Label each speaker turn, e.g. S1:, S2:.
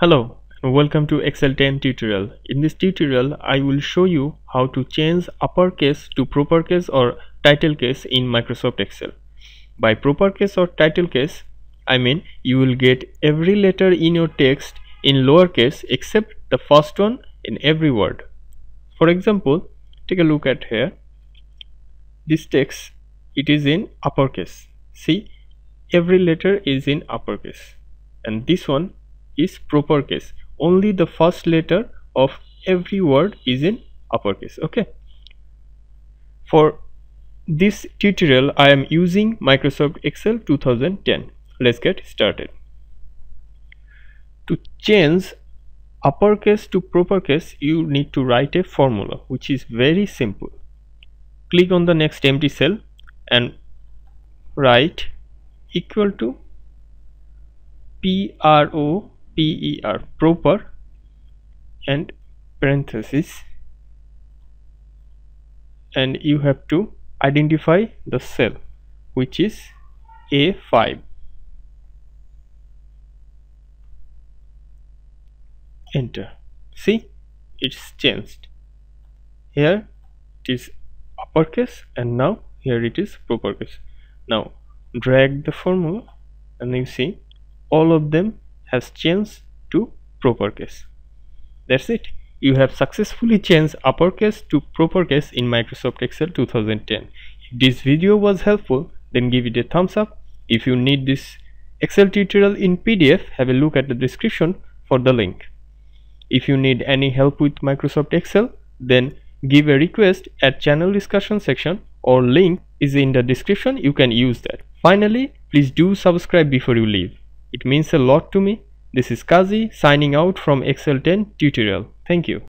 S1: Hello and welcome to Excel 10 tutorial. In this tutorial I will show you how to change uppercase to proper case or title case in Microsoft Excel. By proper case or title case I mean you will get every letter in your text in lowercase except the first one in every word. For example take a look at here this text it is in uppercase see every letter is in uppercase and this one is proper case only the first letter of every word is in uppercase okay? For this tutorial I am using Microsoft Excel 2010 let's get started. To change uppercase to proper case you need to write a formula which is very simple. Click on the next empty cell and write equal to P R O per proper and parenthesis. And you have to identify the cell which is A5 enter. See it's changed. Here it is uppercase and now here it is proper case now drag the formula and you see all of them has changed to proper case. That's it. You have successfully changed uppercase to proper case in Microsoft Excel 2010. If this video was helpful, then give it a thumbs up. If you need this Excel tutorial in PDF, have a look at the description for the link. If you need any help with Microsoft Excel, then give a request at channel discussion section or link is in the description you can use that. Finally, please do subscribe before you leave. It means a lot to me. This is Kazi signing out from Excel 10 tutorial. Thank you.